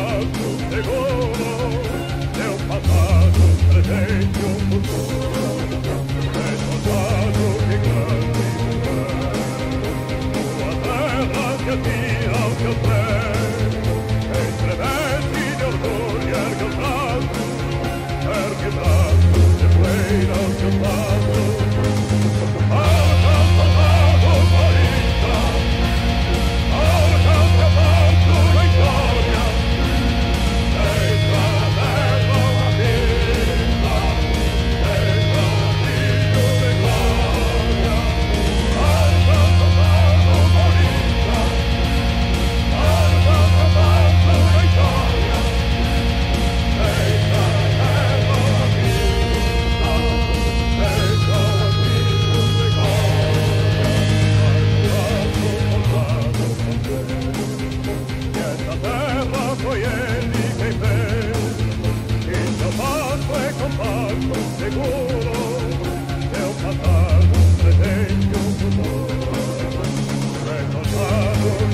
Recordado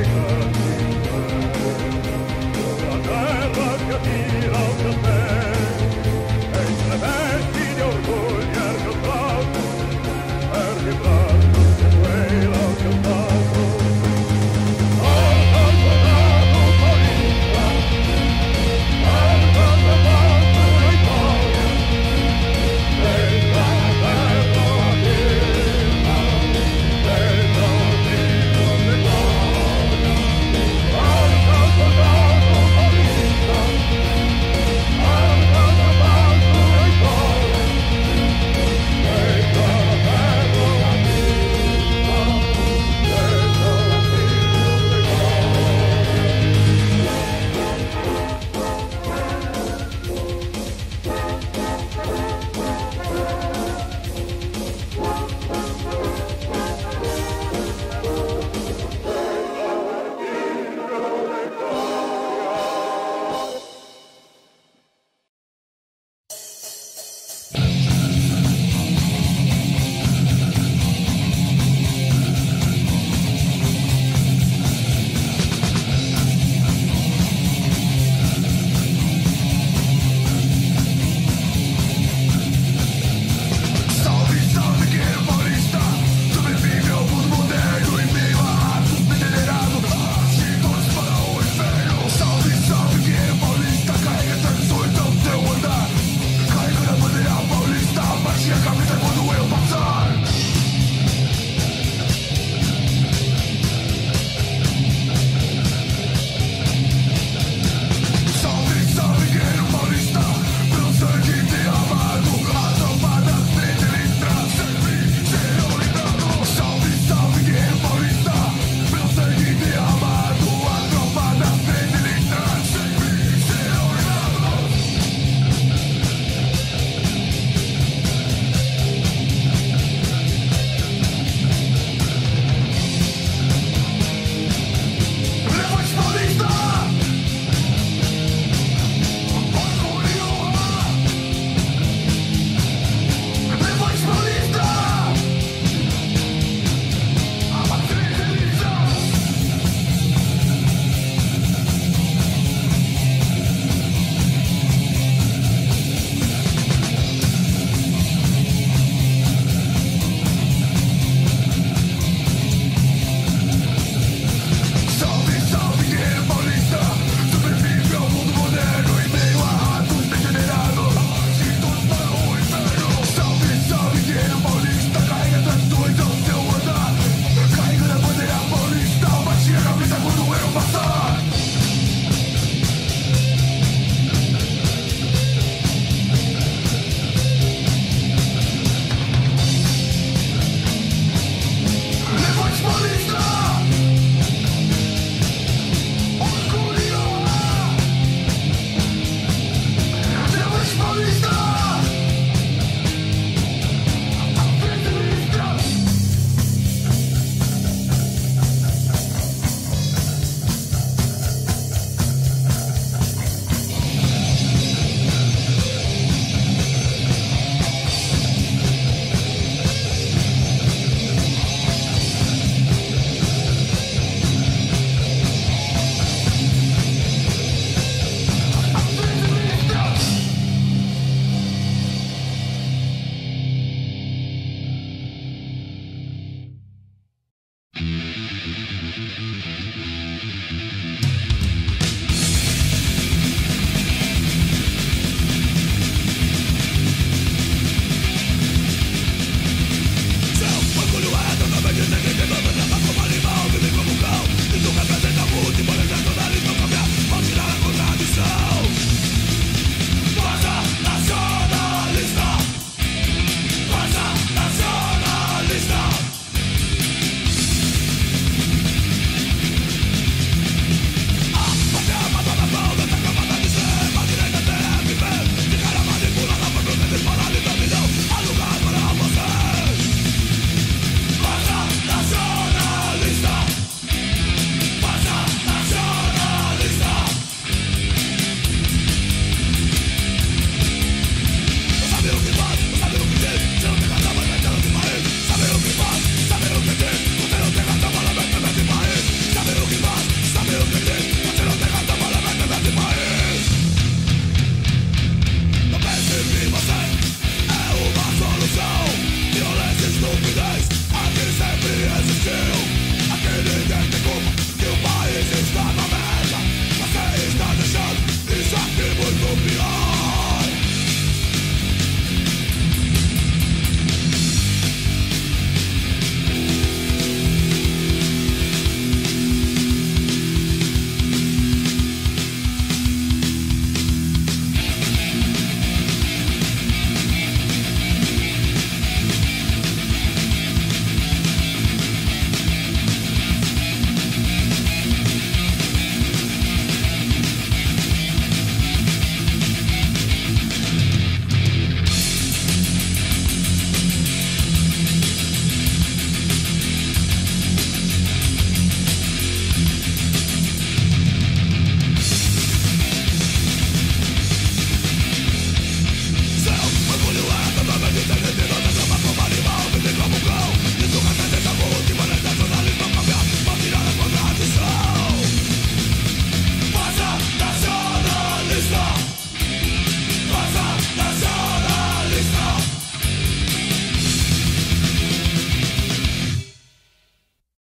Africa.